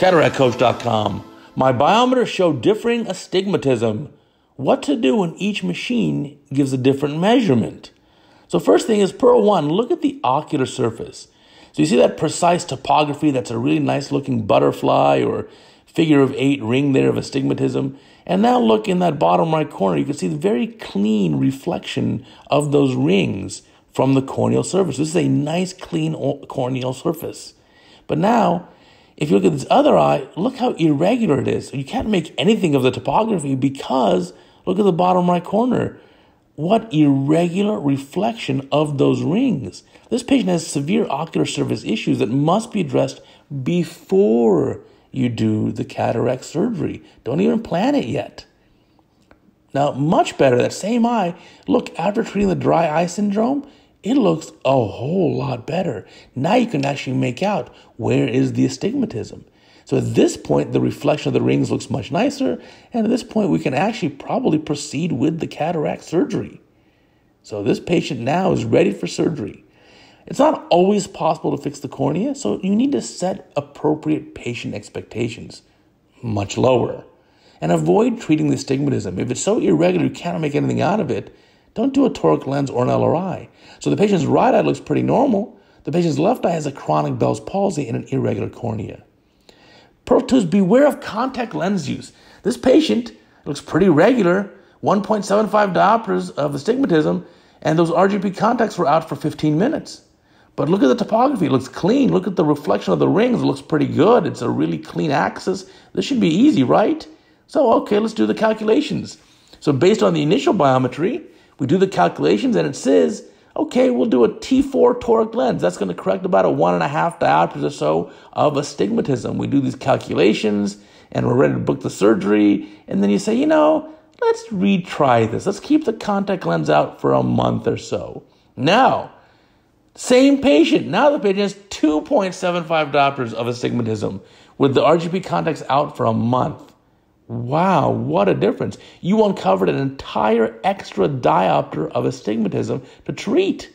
CataractCoach.com. My biometer showed differing astigmatism. What to do when each machine gives a different measurement? So, first thing is Pearl 1, look at the ocular surface. So, you see that precise topography that's a really nice looking butterfly or figure of eight ring there of astigmatism. And now look in that bottom right corner, you can see the very clean reflection of those rings from the corneal surface. This is a nice, clean corneal surface. But now, if you look at this other eye, look how irregular it is. You can't make anything of the topography because look at the bottom right corner. What irregular reflection of those rings. This patient has severe ocular surface issues that must be addressed before you do the cataract surgery. Don't even plan it yet. Now, much better, that same eye, look, after treating the dry eye syndrome, it looks a whole lot better. Now you can actually make out where is the astigmatism. So at this point, the reflection of the rings looks much nicer. And at this point, we can actually probably proceed with the cataract surgery. So this patient now is ready for surgery. It's not always possible to fix the cornea, so you need to set appropriate patient expectations much lower and avoid treating the astigmatism. If it's so irregular you cannot make anything out of it, don't do a toric lens or an LRI. So the patient's right eye looks pretty normal. The patient's left eye has a chronic Bell's palsy and an irregular cornea. Pearl 2 is beware of contact lens use. This patient looks pretty regular, 1.75 diopters of astigmatism, and those RGP contacts were out for 15 minutes. But look at the topography. It looks clean. Look at the reflection of the rings. It looks pretty good. It's a really clean axis. This should be easy, right? So, okay, let's do the calculations. So, based on the initial biometry, we do the calculations and it says, okay, we'll do a T4 toric lens. That's going to correct about a one and a half diopters or so of astigmatism. We do these calculations and we're ready to book the surgery. And then you say, you know, let's retry this. Let's keep the contact lens out for a month or so. Now, same patient. Now the patient has 2.75 diopters of astigmatism with the RGP contacts out for a month. Wow, what a difference. You uncovered an entire extra diopter of astigmatism to treat.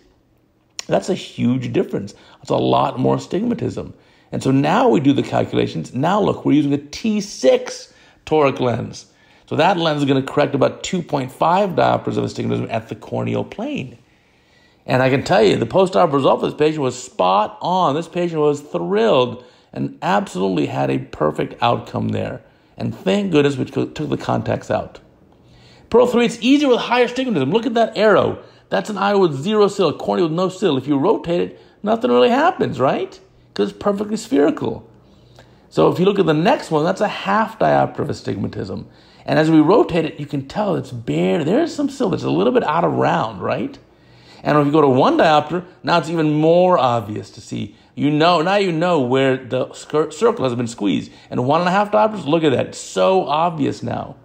That's a huge difference. That's a lot more astigmatism. And so now we do the calculations. Now look, we're using a T6 toric lens. So that lens is going to correct about 2.5 diopters of astigmatism at the corneal plane. And I can tell you, the post op result for this patient was spot on. This patient was thrilled and absolutely had a perfect outcome there. And thank goodness we took the contacts out. Pearl 3, it's easier with higher astigmatism. Look at that arrow. That's an eye with zero cyl, cornea with no cyl. If you rotate it, nothing really happens, right? Because it's perfectly spherical. So if you look at the next one, that's a half diopter of astigmatism. And as we rotate it, you can tell it's bare. There's some cyl that's a little bit out of round, right? And if you go to one diopter, now it's even more obvious to see. You know, now you know where the circle has been squeezed. And one and a half diopters, look at that. It's so obvious now.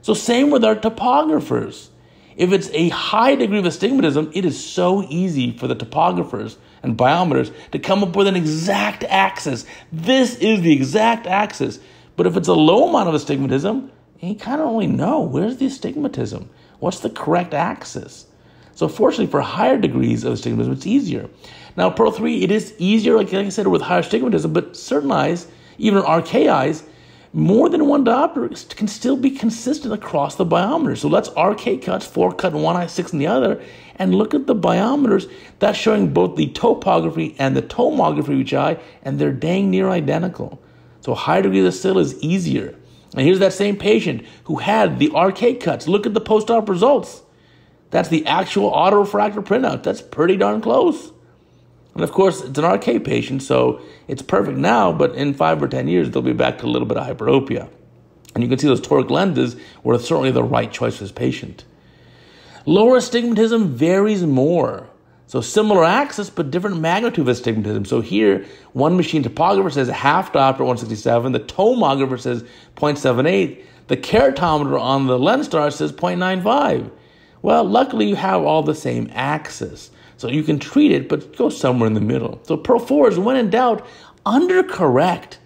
So same with our topographers. If it's a high degree of astigmatism, it is so easy for the topographers and biometers to come up with an exact axis. This is the exact axis. But if it's a low amount of astigmatism, you kind of only know where's the astigmatism? What's the correct axis? So fortunately for higher degrees of astigmatism, it's easier. Now, Pearl 3, it is easier, like, like I said, with higher astigmatism, but certain eyes, even RK eyes, more than one diopter can still be consistent across the biometers. So let's RK cuts, four cut in one eye, six in the other, and look at the biometers. That's showing both the topography and the tomography of each eye, and they're dang near identical. So higher degree of cyl is easier. And here's that same patient who had the RK cuts. Look at the post-op results. That's the actual autorefractor printout. That's pretty darn close. And of course, it's an RK patient, so it's perfect now, but in five or 10 years, they'll be back to a little bit of hyperopia. And you can see those toric lenses were certainly the right choice for this patient. Lower astigmatism varies more. So similar axis, but different magnitude of astigmatism. So here, one machine topographer says half diopter 167, the tomographer says 0.78, the keratometer on the Lenstar says 0.95. Well, luckily you have all the same axis. So you can treat it, but go somewhere in the middle. So Pearl 4 is when in doubt, undercorrect.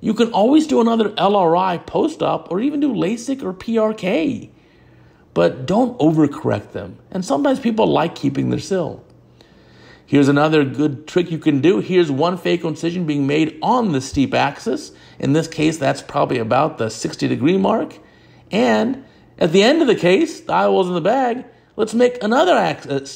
You can always do another LRI post-op or even do LASIK or PRK. But don't overcorrect them. And sometimes people like keeping their cyl. Here's another good trick you can do. Here's one phaco incision being made on the steep axis. In this case, that's probably about the 60 degree mark. And at the end of the case, the IOL's in the bag, let's make another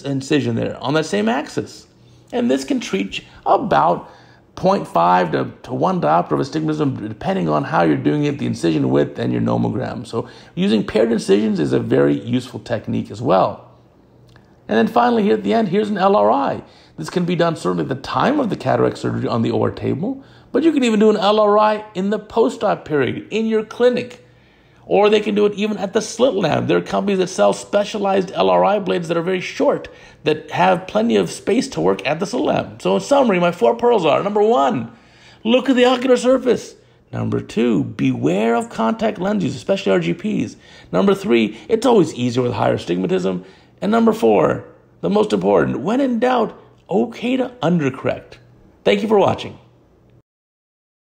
incision there on that same axis. And this can treat about 0.5 to, to 1 diopter of astigmatism, depending on how you're doing it, the incision width, and your nomogram. So, using paired incisions is a very useful technique as well. And then finally, here at the end, here's an LRI. This can be done certainly at the time of the cataract surgery on the OR table, but you can even do an LRI in the post op period in your clinic or they can do it even at the slit lamp. There are companies that sell specialized LRI blades that are very short that have plenty of space to work at the slit lamp. So, in summary, my four pearls are number one, look at the ocular surface. Number two, beware of contact lenses, especially RGPs. Number three, it's always easier with higher astigmatism. And number four, the most important, when in doubt, okay to undercorrect. Thank you for watching.